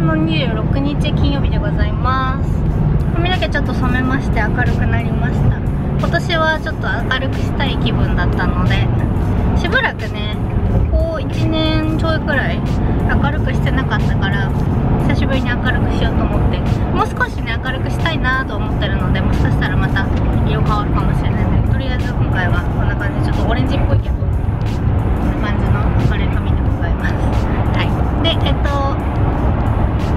の26日金曜日でございます。髪の毛ちょっと染めまして明るくなりました。今年はちょっと明るくしたい気分だったのでしばらくねこう1年ちょいくらい明るくしてなかったから久しぶりに明るくしようと思ってもう少しね明るくしたいなと思ってるのでもしかしたらまた色変わるかもしれないのでとりあえず今回はこんな感じちょっとオレンジっぽいけどこんな感じの明るい髪でございます。はい。でえっと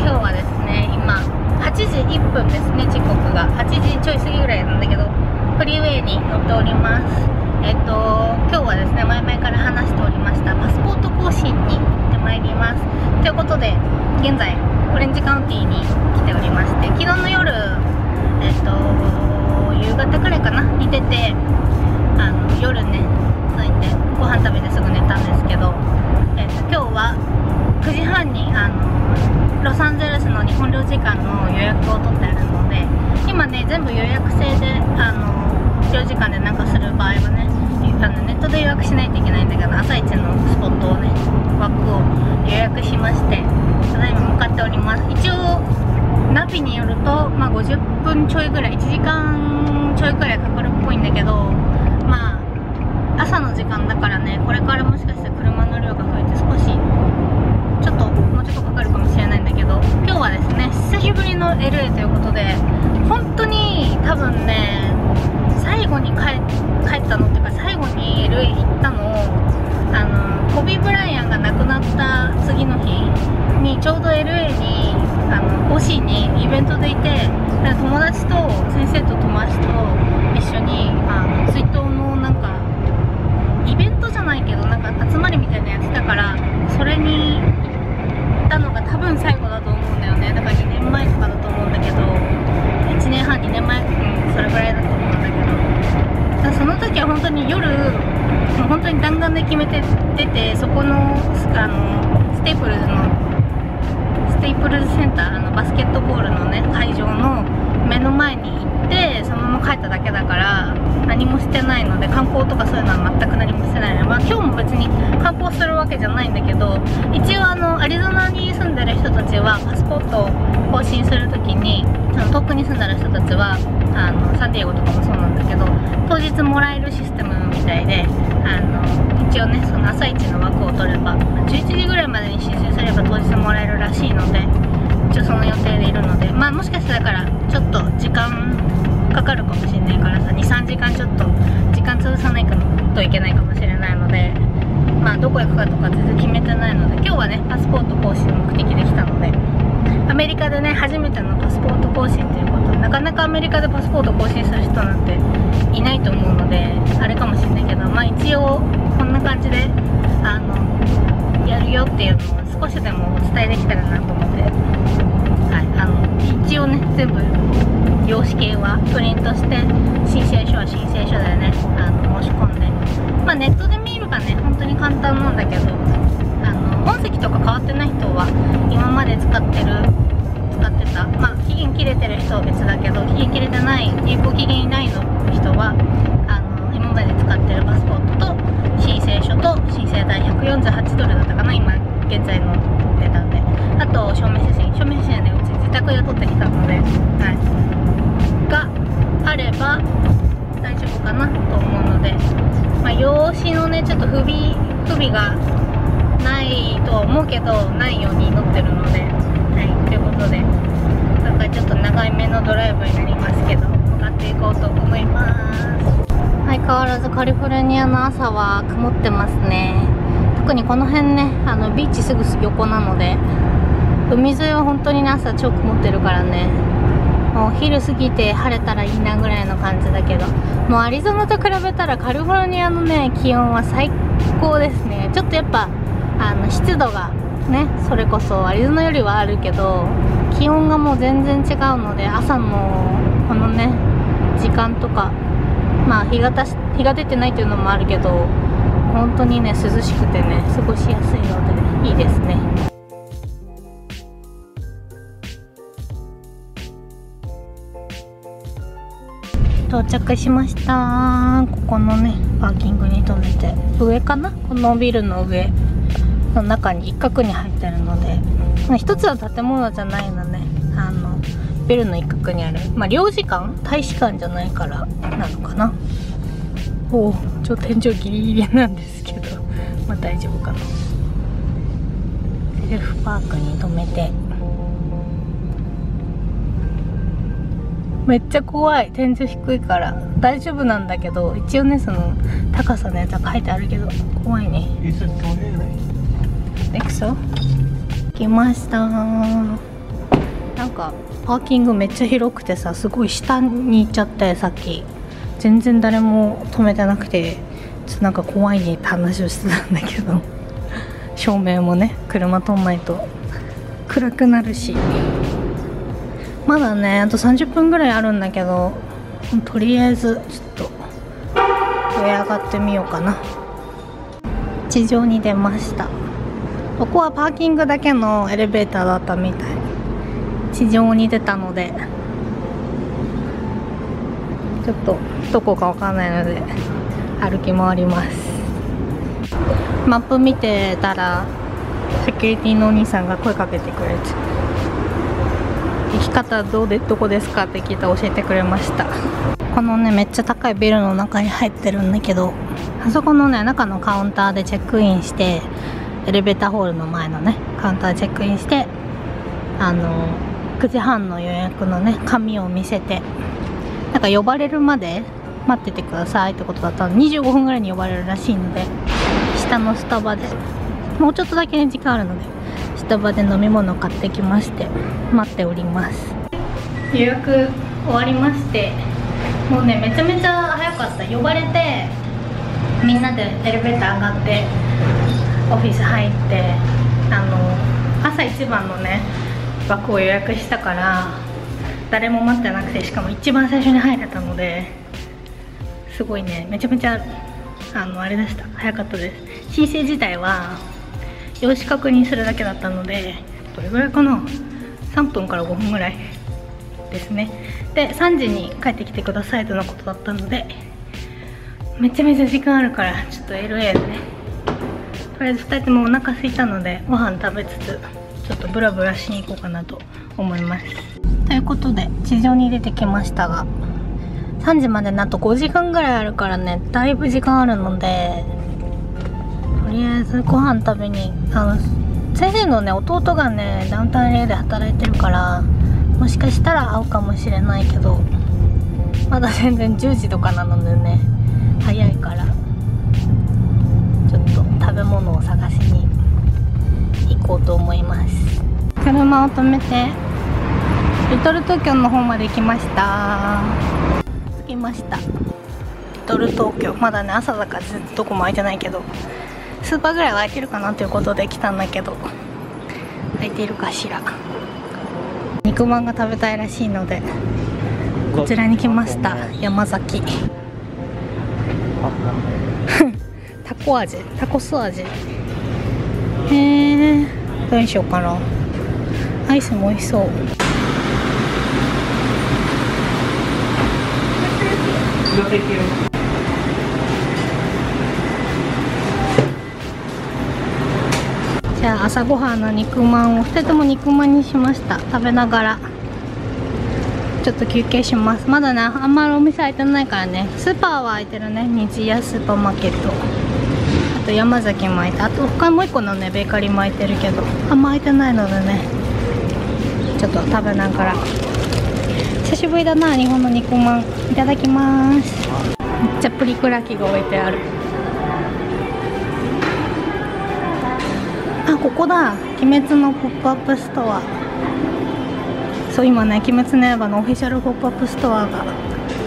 今日はですね今8時1分ですね時刻が。8時ちょい過ぎぐらいなんだけどフリーウェイに乗っております。えっと今日はですね前々から話しておりましたパスポート更新に行ってまいります。ということで現在オレンジカウンティーに来ておりまして昨日の夜えっと夕方くらいかなに出てあの夜ねそうやってご飯食べてすぐ寝たんですけど、えっと、今日は9時半にあのロサンゼルスの日本領事館の予約を取ってあるので今ね全部予約制であの領事館でなんかする場合はねあのネットで予約しないといけないんだけど朝一のスポットをね枠を予約しましてただいま向かっております。一応ナビによると、まあ、50分ちょいぐらい1時間ちょいぐらいかかるっぽいんだけどまあ朝の時間だからねこれからもしかして車の量が増えて少しちょっとちょっとかかるかもしれないんだけど今日はですね久しぶりの LA ということで本当に多分ね最後に帰ったのっていうか最後に LA 行ったのあのコビ・ブライアンが亡くなった次の日にちょうど LA にあの OC にイベントでいて友達と先生と友達と一緒にあの追悼のなんかイベントじゃないけどなんか集まりみたいなやってたからそれにたのが多分最後だと思うんだよね。だから2年前とかだと思うんだけど1年半2年前うんそれぐらいだと思うんだけど。だその時は本当に夜もう本当に弾丸で決めて出てそこのあのステープルズのステープルズセンターあのバスケットボールのね会場の目の前に帰っただけだから何もしてないので観光とかそういうのは全く何もしてないので、まあ、今日も別に観光するわけじゃないんだけど一応あのアリゾナに住んでる人たちはパスポートを更新するときにその遠くに住んでる人たちはあのサンディエゴとかもそうなんだけど当日もらえるシステムみたいであの一応ねその朝一の枠を取れば11時ぐらいまでに申請すれば当日もらえるらしいので一応その予定でいるのでまあもしかしたらだからちょっと時間かかるかもしれないからさ23時間ちょっと時間潰さないといけないかもしれないのでまあどこ行くかとか全然決めてないので今日はねパスポート更新目的できたのでアメリカでね初めてのパスポート更新ということなかなかアメリカでパスポート更新する人なんていないと思うのであれかもしれないけどまあ一応こんな感じであのやるよっていうのを少しでもお伝えできたらなと思ってはいあの一応ね全部用紙系はプリントして申請書は申請書でね。あの申し込んで。まあネットで見るがね本当に簡単なんだけどあの本籍とか変わってない人は今まで使ってる使ってたまあ期限切れてる人は別だけど期限切れてない有効期限以内の人はあの今まで使ってるパスポートと申請書と申請代148ドルだったかな今現在の値段で。あと証明写真。証明写真はねうち自宅で撮ってきたのではい。があれば大丈夫かなと思うので、まあ、用紙のねちょっと不備不備がないとは思うけどないように祈ってるのではいということで今回ちょっと長い目のドライブになりますけど向かっていこうと思います。相変わらずカリフォルニアの朝は曇ってますね。特にこの辺ねあのビーチすぐ横なので海沿いは本当にね朝超曇ってるからね。もうお昼過ぎて晴れたらいいなぐらいの感じだけど。もうアリゾナと比べたらカリフォルニアのね気温は最高ですね。ちょっとやっぱあの湿度がねそれこそアリゾナよりはあるけど気温がもう全然違うので朝のこのね時間とかまあ日がたし日が出てないっていうのもあるけど本当にね涼しくてね過ごしやすいので、いいですね。到着しました。ここのねパーキングに止めて。上かな？このビルの上の中に一角に入ってるので。一つの建物じゃないのね。あのビルの一角にある。まあ領事館？大使館じゃないからなのかな。おおちょっと天井ギリギリなんですけど。まあ大丈夫かな。セルフパークに止めて。めっちゃ怖い。天井低いから。大丈夫なんだけど一応ねその高さのやつは書いてあるけど怖いね。エクソ来ました。なんかパーキングめっちゃ広くてさすごい下に行っちゃってさっき。全然誰も止めてなくてちょっとなんか怖いねって話をしてたんだけど。照明もね車通んないと暗くなるし。まだねあと30分ぐらいあるんだけどとりあえずちょっと上上がってみようかな。地上に出ました。ここはパーキングだけのエレベーターだったみたい。地上に出たので。ちょっとどこかわかんないので歩き回ります。マップ見てたらセキュリティのお兄さんが声かけてくれて。行き方どうでどこですかって聞いたら教えてくれました。このねめっちゃ高いビルの中に入ってるんだけどあそこのね中のカウンターでチェックインしてエレベーターホールの前のねカウンターチェックインしてあの9時半の予約のね紙を見せてなんか呼ばれるまで待っててくださいってことだったの。25分ぐらいに呼ばれるらしいので下のスタバで。もうちょっとだけ、ね、時間あるので。タバで飲み物買ってきまして待っております。予約終わりましてもうねめちゃめちゃ早かった。呼ばれてみんなでエレベーター上がってオフィス入ってあの朝一番のね枠を予約したから誰も待ってなくてしかも一番最初に入れたのですごいねめちゃめちゃあのあれでした。早かったです。申請自体は用紙確認するだけだったのでどれぐらいかな？3分から5分ぐらいですね。で3時に帰ってきてくださいとのことだったのでめちゃめちゃ時間あるからちょっと LA でね。とりあえず2人ともお腹空いたのでご飯食べつつちょっとブラブラしに行こうかなと思います。ということで地上に出てきましたが3時までなんと5時間ぐらいあるからねだいぶ時間あるのでりあえずご飯食べにあの。先生のね弟がねダウンタウン LA で働いてるからもしかしたら会うかもしれないけどまだ全然10時とかなのでね早いからちょっと食べ物を探しに行こうと思います。車を止めてリトル東京の方まで来ました。着きました。リトル東京。まだね朝だからどこも空いてないけどスーパーぐらいは空いてるかなということで来たんだけど。空いてるかしら。肉まんが食べたいらしいのでこちらに来ました。山崎。タコ味。タコス味。へえどうにしようかな。アイスも美味しそう。じゃあ朝ごはんの肉まんを2人とも肉まんにしました。食べながら。ちょっと休憩します。まだねあんまりお店開いてないからね。スーパーは開いてるね。日屋スーパーマーケット。あと山崎も開いて。あと他もう一個のねベーカリーも開いてるけど。あんま開いてないのでね。ちょっと食べながら。久しぶりだな日本の肉まん。いただきます。めっちゃプリクラ機が置いてある。あここだ。鬼滅のポップアップストア。そう今ね「鬼滅の刃」のオフィシャルポップアップストアが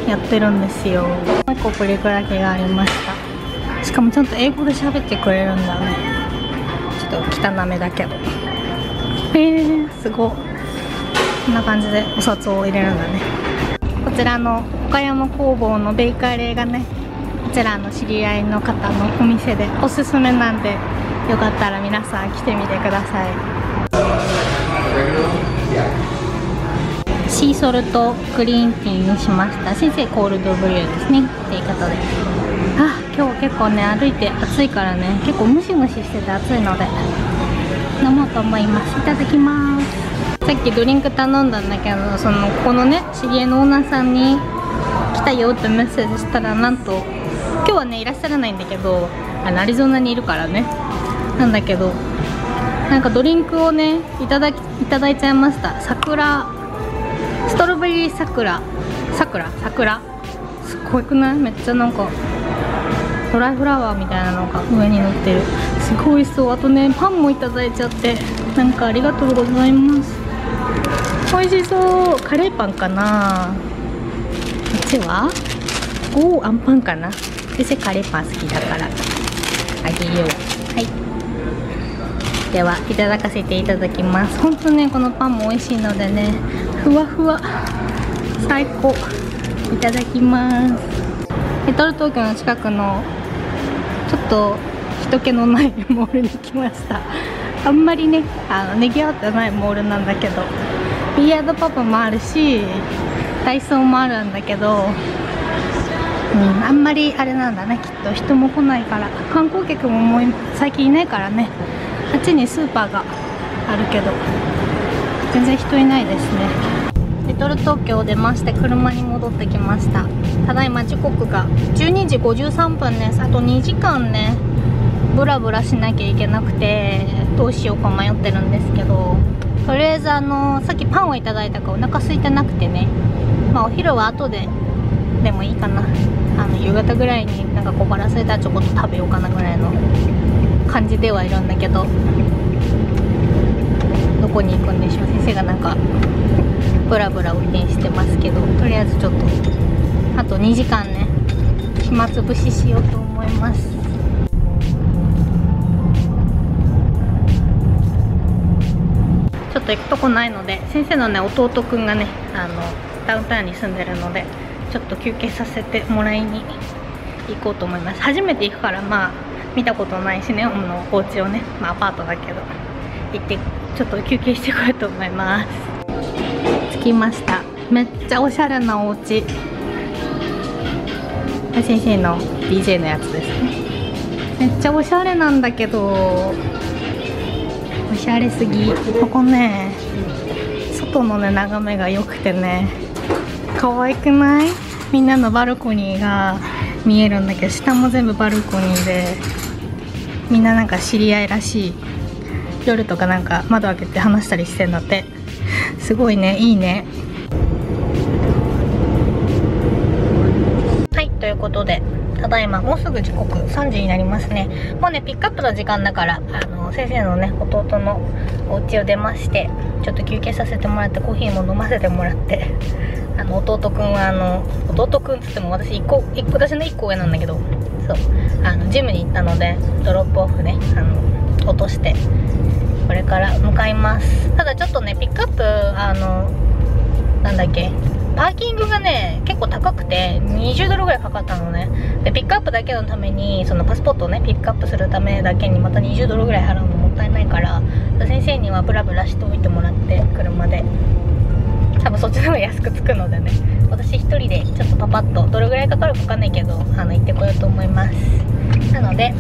やってるんですよ。もう一個プリクラ機がありました。しかもちゃんと英語で喋ってくれるんだね。ちょっと汚めだけど。えー、すご。こんな感じでお札を入れるんだね。こちらの岡山工房のベーカリーがねこちらの知り合いの方のお店でおすすめなんでよかったら皆さん来てみてください。シーソルトグリーンティーにしました。先生コールドブリューですね。っていうことで。あ今日結構ね歩いて暑いからね。結構ムシムシしてて暑いので。飲もうと思います。いただきます。さっきドリンク頼んだんだけどそのこのね知り合いのオーナーさんに来たよってメッセージしたらなんと今日はねいらっしゃらないんだけどあのアリゾナにいるからね。なんだけどなんかドリンクをねいただきいただいちゃいました。桜。ストロベリー桜。桜？桜？すっごいくない？めっちゃなんかドライフラワーみたいなのが上に乗ってる。すごい美味しそう。あとねパンもいただいちゃってなんかありがとうございます。美味しそう。カレーパンかな？こっちは？おおあんパンかな？先生カレーパン好きだから。あげよう。ではいただかせていただきます。本当ねこのパンも美味しいのでねふわふわ最高いただきます。レトル東京の近くのちょっと人気のないモールに来ました。あんまりねあの賑わってないモールなんだけどビアードパパもあるしダイソーもあるんだけどうん、あんまりあれなんだねきっと。人も来ないから。観光客ももう最近いないからね。あっちにスーパーがあるけど全然人いないですね。リトル東京を出まして車に戻ってきました。ただいま時刻が12時53分です。あと2時間ね。ブラブラしなきゃいけなくてどうしようか迷ってるんですけど。とりあえずあのさっきパンをいただいたからお腹空いてなくてね。まあお昼は後ででもいいかな。あの夕方ぐらいになんか小腹空いたらちょこっと食べようかなぐらいの感じではいるんだけどどこに行くんでしょう先生がなんかブラブラ運転してますけどとりあえずちょっとあと2時間ね暇つぶししようと思います。ちょっと行くとこないので先生のね弟くんがねあのダウンタウンに住んでるのでちょっと休憩させてもらいに行こうと思います。初めて行くからまあ見たことないしねあのお家をね、まあ、アパートだけど。行ってちょっと休憩してこようと思います。着きました。めっちゃおしゃれなお家。先生の DJ のやつですね。めっちゃおしゃれなんだけどおしゃれすぎ。ここね外のね眺めが良くてね可愛くない？みんなのバルコニーが見えるんだけど下も全部バルコニーでみんななんか知り合いらしい。夜とかなんか窓開けて話したりしてんだって。すごいね。いいね。はいということで。ただいまもうすぐ時刻3時になりますね。もうねピックアップの時間だからあの先生のね弟のお家を出ましてちょっと休憩させてもらってコーヒーも飲ませてもらってあの弟くんはあの弟くんっつっても私1個1個私の1個上なんだけどそうあのジムに行ったのでドロップオフねあの落としてこれから向かいます。ただちょっとねピックアップあのなんだっけパーキングがね結構高くて20ドルぐらいかかったのね。でピックアップだけのためにそのパスポートをねピックアップするためだけにまた20ドルぐらい払うのもったいないから先生にはブラブラしておいてもらって車で。多分そっちの方が安くつくのでね。私1人でちょっとパパッとどれぐらいかかるか分かんないけどあの行ってこようと思います。なので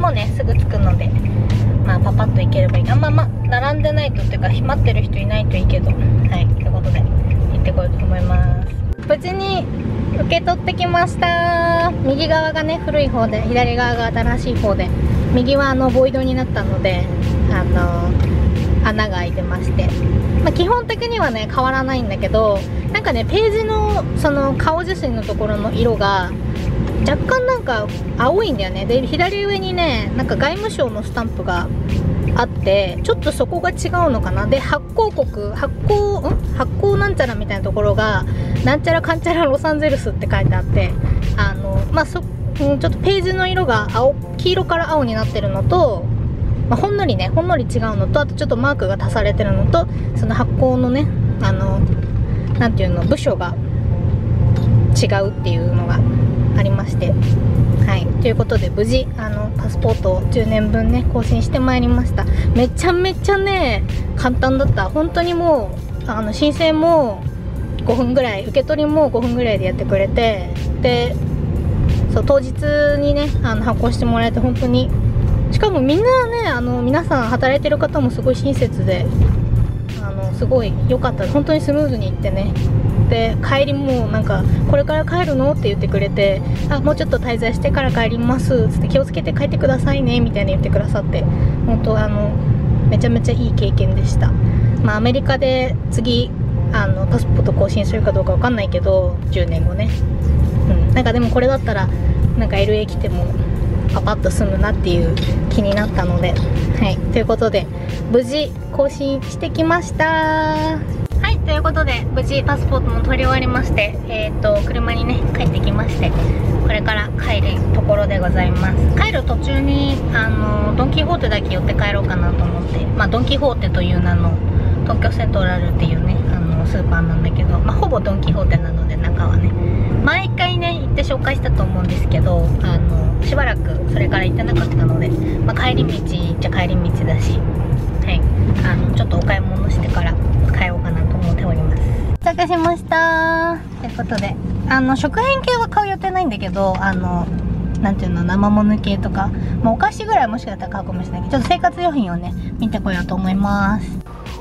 もうねすぐ着くのでまあパパッと行ければいい。あんまま並んでないとっていうか待ってる人いないといいけど。はいということで。無事に受け取ってきました。右側がね古い方で左側が新しい方で右はあのボイドになったのであの穴が開いてまして、まあ、基本的にはね変わらないんだけどなんかねページのその顔写真のところの色が若干なんか青いんだよね。で左上にねなんか外務省のスタンプがあってちょっとそこが違うのかな。で発行国発行ん？発行なんちゃらみたいなところがなんちゃらかんちゃらロサンゼルスって書いてあってあのまあそちょっとページの色が青黄色から青になってるのとまあ、ほんのりねほんのり違うのとあとちょっとマークが足されてるのとその発行のねあの何ていうの部署が違うっていうのがして。はい。ということで無事あのパスポートを10年分ね更新してまいりました。めちゃめちゃね簡単だった。本当にもうあの申請も5分ぐらい受け取りも5分ぐらいでやってくれて。でそう当日にねあの発行してもらえて本当に。しかもみんなねあの皆さん働いてる方もすごい親切であのすごい良かった。本当にスムーズにいってね。で帰りもなんか「これから帰るの?」って言ってくれて「あもうちょっと滞在してから帰ります」つって「気をつけて帰ってくださいね」みたいに言ってくださって本当あのめちゃめちゃいい経験でした。まあアメリカで次あのパスポート更新するかどうかわかんないけど10年後ね。うん。なんかでもこれだったらなんか LA 来てもパパッと済むなっていう気になったので。はい。ということで無事更新してきました。はいということで無事パスポートも取り終わりましてえっ、ー、と車にね帰ってきましてこれから帰るところでございます。帰る途中にあのドン・キホーテだけ寄って帰ろうかなと思ってまあドン・キホーテという名の東京セントラルっていうねあのスーパーなんだけど、まあ、ほぼドン・キホーテなので中はね。毎回ね行って紹介したと思うんですけどあのしばらくそれから行ってなかったので、まあ、帰り道じゃ帰り道だしはい。あのちょっとお買い物してから着しました。ということであの食品系は買う予定ないんだけどあのなんていうの生もの系とか、まあ、お菓子ぐらいもしかしたら買うかもしれないけどちょっと生活用品をね見てこようと思います。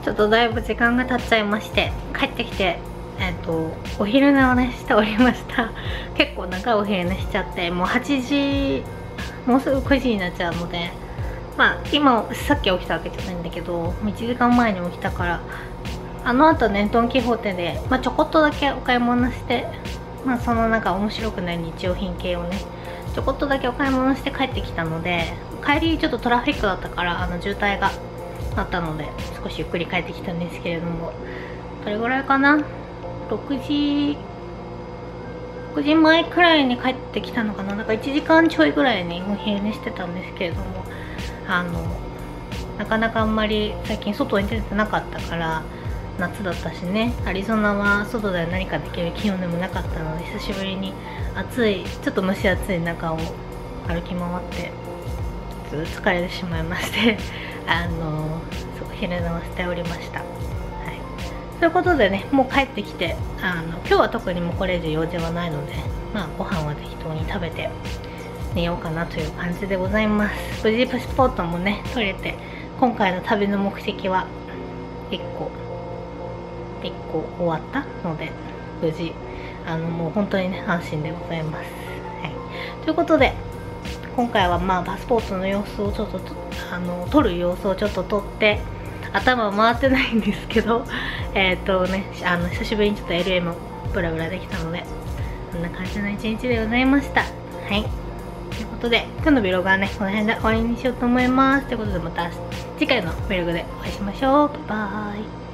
ちょっとだいぶ時間が経っちゃいまして帰ってきてえっ、とお昼寝をねしておりました。結構長いお昼寝しちゃってもう8時もうすぐ9時になっちゃうのでまあ今さっき起きたわけじゃないんだけど1時間前に起きたからあのあとねドン・キホーテで、まあ、ちょこっとだけお買い物してまあそのなんか面白くない日用品系をねちょこっとだけお買い物して帰ってきたので帰りちょっとトラフィックだったからあの渋滞があったので少しゆっくり帰ってきたんですけれどもどれぐらいかな。6時6時前くらいに帰ってきたのかな。なんか1時間ちょいぐらいにお昼寝してたんですけれどもあのなかなかあんまり最近外に出てなかったから夏だったしね。アリゾナは外で何かできる気温でもなかったので久しぶりに暑いちょっと蒸し暑い中を歩き回って疲れてしまいまして あの昼寝をしておりました。ということでねもう帰ってきてあの今日は特にもうこれ以上用事はないのでまあご飯は適当に食べて寝ようかなという感じでございます。無事パスポートもね取れて今回の旅の目的は1個1個終わったので無事あのもう本当にね安心でございます、はい、ということで今回はまあパスポートの様子をちょっとあの撮る様子をちょっと撮って頭回ってないんですけど えっ、とねあの久しぶりにちょっと LA もブラブラできたのでこんな感じの一日でございました。はい。ということで今日のビログはねこの辺で終わりにしようと思います。ということでまた次回のビログでお会いしましょう。バイバーイ。